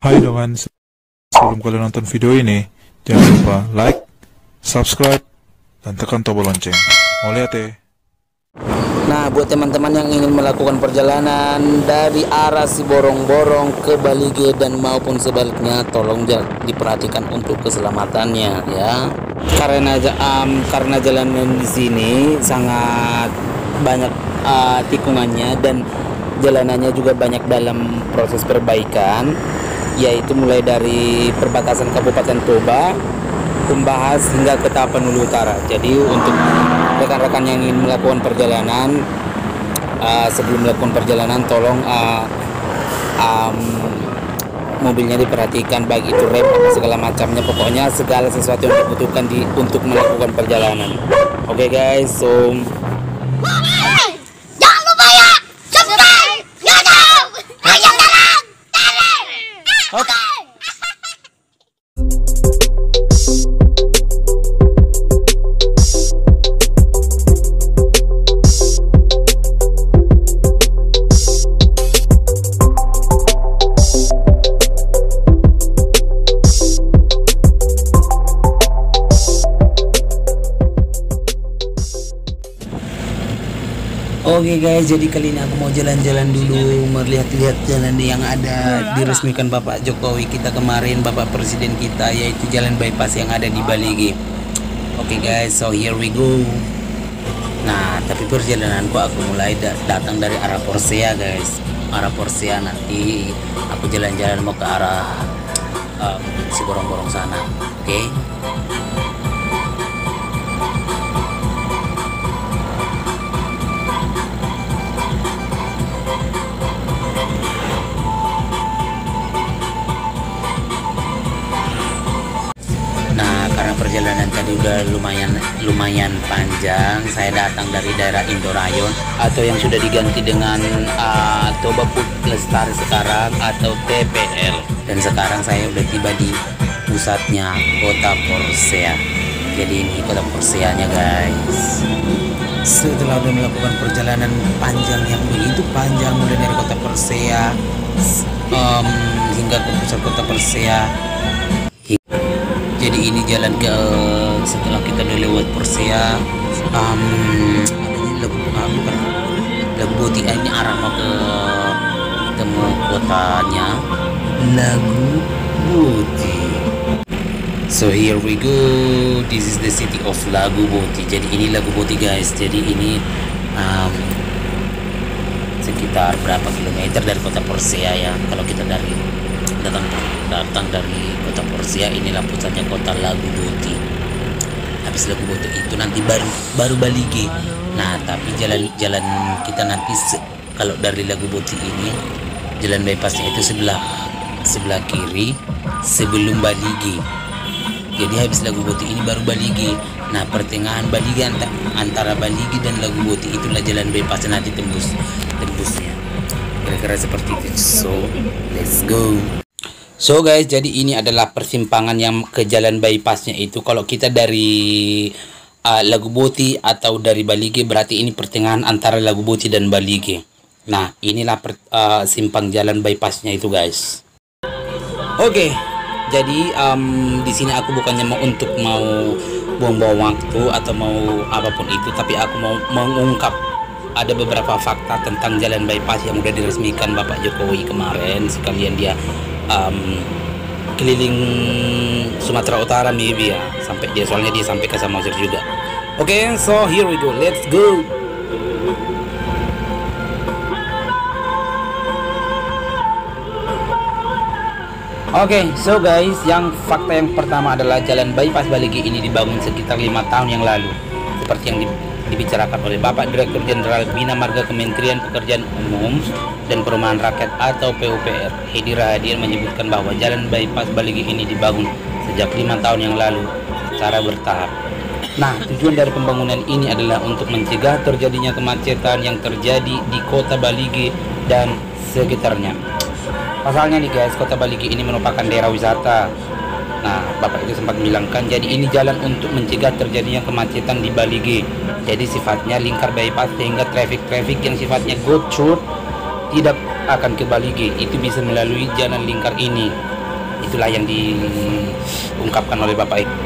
Hai teman, sebelum kalian nonton video ini, jangan lupa like, subscribe, dan tekan tombol lonceng. Mau lihat ya? Nah, buat teman-teman yang ingin melakukan perjalanan dari arah si borong-borong ke Balige dan maupun sebaliknya, tolong diperhatikan untuk keselamatannya ya. Karena am, karena jalanan di sini sangat banyak ah, tikungannya dan jalanannya juga banyak dalam proses perbaikan, yaitu mulai dari perbatasan Kabupaten Toba Kumbahas hingga ke Tapanuli Utara. Jadi untuk rekan-rekan yang ingin melakukan perjalanan uh, sebelum melakukan perjalanan tolong uh, um, mobilnya diperhatikan baik itu rem segala macamnya pokoknya segala sesuatu yang dibutuhkan di untuk melakukan perjalanan. Oke guys, so Oke guys, jadi kali ini aku mau jalan-jalan dulu melihat-lihat jalan yang ada diresmikan Bapak Jokowi kita kemarin, Bapak Presiden kita yaitu jalan bypass yang ada di Baligi. Oke guys, so here we go. Nah, tapi perjalananku aku mulai da- datang dari arah Porsea guys. Arah Porsea nanti aku jalan-jalan mau ke arah um, si borong-borong sana. Oke. Nah, perjalanan tadi udah lumayan lumayan panjang, saya datang dari daerah Indorayon atau yang sudah diganti dengan uh, Toba Food Lestari sekarang atau TPL. Dan sekarang saya udah tiba di pusatnya Kota Porsea. Jadi ini Kota Porseanya, guys. Setelah udah melakukan perjalanan panjang yang begitu panjang mulai dari Kota Persea s- em, hingga ke pusat Kota Persea jadi ini jalan ke setelah kita udah lewat Persea um, lagu ah, ini arah mau ke ketemu kotanya. Lagu Boti so here we go. This is the city of Lagu Boti jadi ini Lagu Boti guys. Jadi ini um, sekitar berapa kilometer dari kota Persea ya kalau kita dari datang datang dari kota Persea inilah pusatnya kota Lagu Boti habis Lagu Boti itu nanti baru baru Balige nah tapi jalan jalan kita nanti kalau dari Lagu Boti ini jalan bypassnya itu sebelah sebelah kiri sebelum Balige jadi habis Lagu Boti ini baru Baligi. Nah pertengahan Baligi anta- antara Baligi dan Lagu Boti itulah jalan bypass nanti tembus tembusnya. Kira-kira seperti itu. So let's go. So guys, jadi ini adalah persimpangan yang ke jalan bypassnya itu. Kalau kita dari uh, Lagu Boti atau dari Baligi berarti ini pertengahan antara Lagu Boti dan Baligi. Nah inilah per- uh, simpang jalan bypassnya itu guys. Oke, jadi em, di sini aku bukannya mau untuk mau buang-buang waktu atau mau apa pun itu, tapi aku mau mengungkap ada beberapa fakta tentang jalan bypass yang udah diresmikan Bapak Jokowi kemarin. Sekalian dia em, keliling Sumatera Utara maybe ya, sampai dia soalnya dia sampai ke Samosir juga. Oke, so here we go, let's go. Oke, so guys, yang fakta yang pertama adalah jalan bypass Baligi ini dibangun sekitar lima tahun yang lalu, seperti yang di- dibicarakan oleh Bapak Direktur Jenderal Bina Marga Kementerian Pekerjaan Umum dan Perumahan Rakyat atau PUPR. Hedi Rahadian menyebutkan bahwa jalan bypass Baligi ini dibangun sejak lima tahun yang lalu secara bertahap. Nah, tujuan dari pembangunan ini adalah untuk mencegah terjadinya kemacetan yang terjadi di kota Baligi dan sekitarnya. Pasalnya nih guys, kota Baligi ini merupakan daerah wisata. Nah, Bapak itu sempat bilangkan, jadi ini jalan untuk mencegah terjadinya kemacetan di Baligi. Jadi sifatnya lingkar bypass sehingga traffic-traffic yang sifatnya go through tidak akan ke Baligi. Itu bisa melalui jalan lingkar ini. itulah yang diungkapkan oleh Bapak Eko.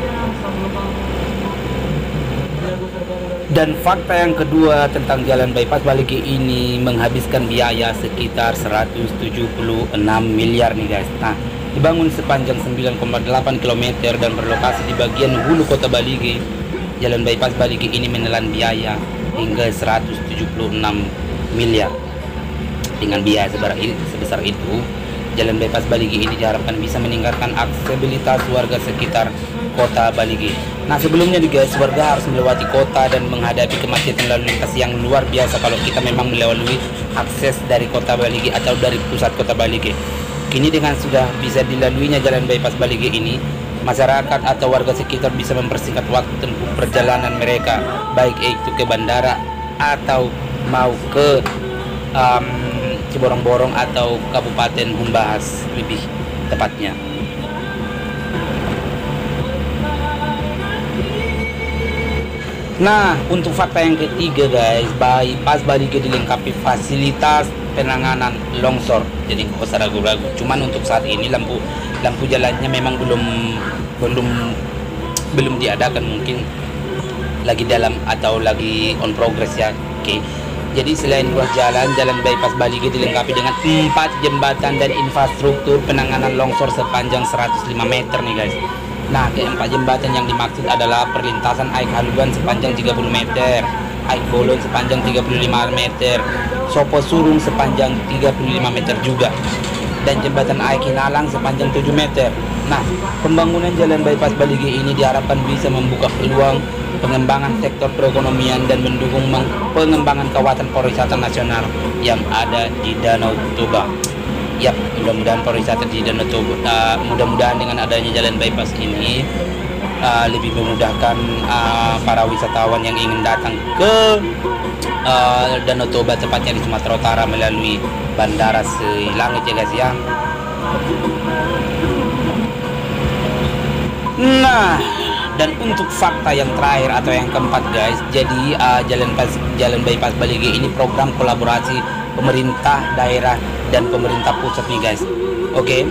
Dan fakta yang kedua tentang jalan bypass Baligi ini menghabiskan biaya sekitar 176 miliar nih guys. Nah, dibangun sepanjang 9,8 km dan berlokasi di bagian hulu kota Baligi. Jalan bypass Baligi ini menelan biaya hingga 176 miliar. Dengan biaya sebesar itu, jalan bypass Baligi ini diharapkan bisa meningkatkan aksesibilitas warga sekitar kota Baligi. Nah sebelumnya guys, warga harus melewati kota dan menghadapi kemacetan lalu lintas yang luar biasa kalau kita memang melalui akses dari kota Baligi atau dari pusat kota Baligi. Kini dengan sudah bisa dilaluinya jalan bypass Baligi ini, masyarakat atau warga sekitar bisa mempersingkat waktu tempuh perjalanan mereka, baik itu ke bandara atau mau ke um, Ciborong-Borong atau Kabupaten Humbahas lebih tepatnya. Nah, untuk fakta yang ketiga guys, bypass Baligi dilengkapi fasilitas penanganan longsor. Jadi nggak usah ragu-ragu. Cuman untuk saat ini lampu lampu jalannya memang belum belum belum diadakan mungkin lagi dalam atau lagi on progress ya. Oke. Jadi selain ruas jalan, jalan bypass Baligi dilengkapi dengan empat jembatan dan infrastruktur penanganan longsor sepanjang 105 meter nih guys. Nah, keempat jembatan yang dimaksud adalah perlintasan Aik Haluan sepanjang 30 meter, Aik Bolon sepanjang 35 meter, Sopo Surung sepanjang 35 meter juga, dan jembatan Aik Hinalang sepanjang 7 meter. Nah, pembangunan jalan bypass Baligi ini diharapkan bisa membuka peluang pengembangan sektor perekonomian dan mendukung pengembangan kawasan pariwisata nasional yang ada di Danau Toba. Yap, mudah-mudahan pariwisata di Danau Toba, uh, mudah-mudahan dengan adanya jalan bypass ini uh, lebih memudahkan uh, para wisatawan yang ingin datang ke uh, Danau Toba tepatnya di Sumatera Utara melalui Bandara Silangit ya guys ya. Nah, dan untuk fakta yang terakhir atau yang keempat guys, jadi uh, jalan pas, jalan bypass Baligi ini program kolaborasi pemerintah daerah dan pemerintah pusat nih guys. Oke,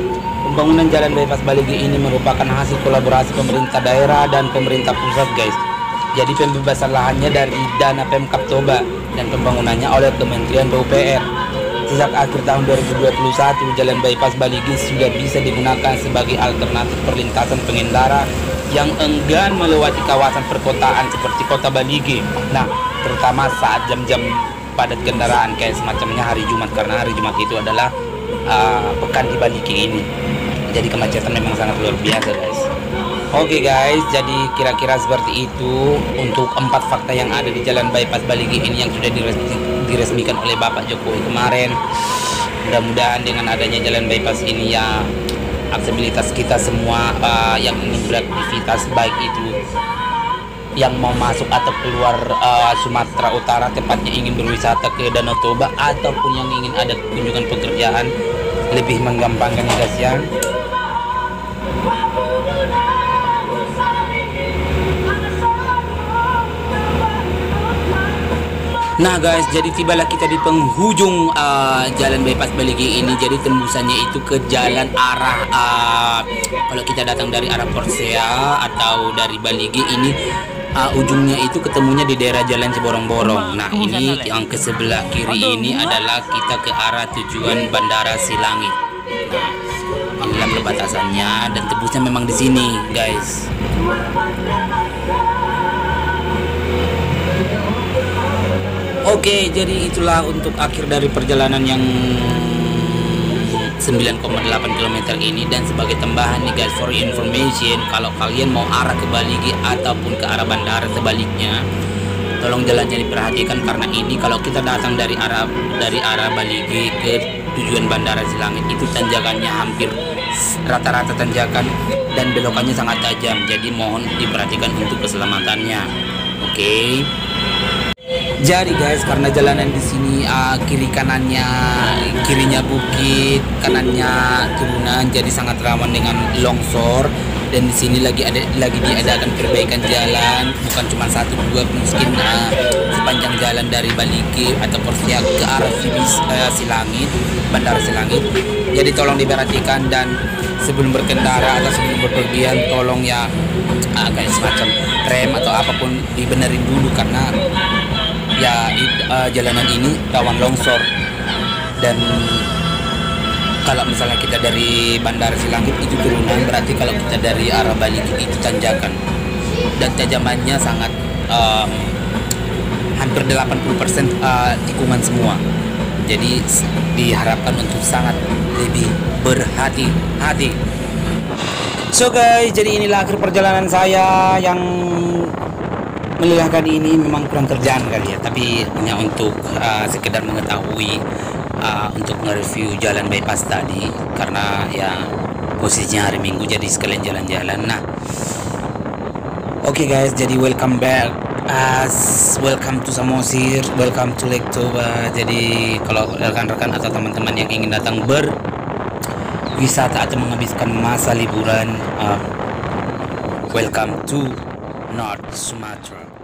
pembangunan jalan bypass Baligi ini merupakan hasil kolaborasi pemerintah daerah dan pemerintah pusat guys. Jadi pembebasan lahannya dari dana Pemkap Toba dan pembangunannya oleh Kementerian PUPR. Sejak akhir tahun 2021, jalan bypass Baligi sudah bisa digunakan sebagai alternatif perlintasan pengendara yang enggan melewati kawasan perkotaan seperti kota Baligi. Nah, terutama saat jam-jam padat kendaraan kayak semacamnya hari Jumat karena hari Jumat itu adalah uh, pekan di Baligi ini. Jadi kemacetan memang sangat luar biasa, guys. Oke okay guys, jadi kira-kira seperti itu untuk empat fakta yang ada di jalan bypass Baligi ini yang sudah diresmikan oleh Bapak Jokowi kemarin. Mudah-mudahan dengan adanya jalan bypass ini ya aksesibilitas kita semua uh, yang ingin beraktivitas baik itu yang mau masuk atau keluar uh, Sumatera Utara tepatnya ingin berwisata ke Danau Toba ataupun yang ingin ada kunjungan pekerjaan lebih menggampangkan ya guys ya Nah guys, jadi tibalah kita di penghujung uh, jalan bypass Baligi ini. Jadi tembusannya itu ke jalan arah uh, kalau kita datang dari arah Porsea atau dari Baligi ini uh, ujungnya itu ketemunya di daerah Jalan Ciborong-Borong. Nah ini yang ke sebelah kiri ini adalah kita ke arah tujuan Bandara Silangit. Nah, inilah perbatasannya dan tembusnya memang di sini, guys. Oke, jadi itulah untuk akhir dari perjalanan yang 9,8 km ini dan sebagai tambahan nih guys for information kalau kalian mau arah ke Baligi ataupun ke arah bandara sebaliknya tolong jalannya diperhatikan karena ini kalau kita datang dari arah dari arah Baligi ke tujuan bandara Silangit itu tanjakannya hampir rata-rata tanjakan dan belokannya sangat tajam jadi mohon diperhatikan untuk keselamatannya oke okay? Jadi guys, karena jalanan di sini uh, kiri kanannya kirinya bukit, kanannya turunan, jadi sangat rawan dengan longsor. dan di sini lagi ada lagi diadakan perbaikan jalan bukan cuma satu dua mungkin uh, sepanjang jalan dari Baliki atau Porsia ke arah Sibis, uh, Silangit Bandara Silangit jadi tolong diperhatikan dan sebelum berkendara atau sebelum berpergian tolong ya uh, kayak semacam rem atau apa pun dibenerin dulu karena ya uh, jalanan ini rawan longsor. Dan kalau misalnya kita dari Bandara Silangit itu turunan berarti kalau kita dari arah Bali itu, itu tanjakan. Dan tajamannya sangat um, hampir 80% uh, tikungan semua. Jadi diharapkan untuk sangat lebih berhati-hati. So guys jadi inilah akhir perjalanan saya yang melelahkan ini memang kurang kerjaan kali ya tapi hanya untuk uh, sekedar mengetahui uh, untuk nge-review jalan bypass tadi karena ya posisinya hari minggu jadi sekalian jalan-jalan. Nah oke guys jadi welcome back as welcome to Samosir welcome to Lake Toba. Jadi kalau rekan-rekan atau teman-teman yang ingin datang ber wisata atau menghabiskan masa liburan uh, welcome to not Sumatra.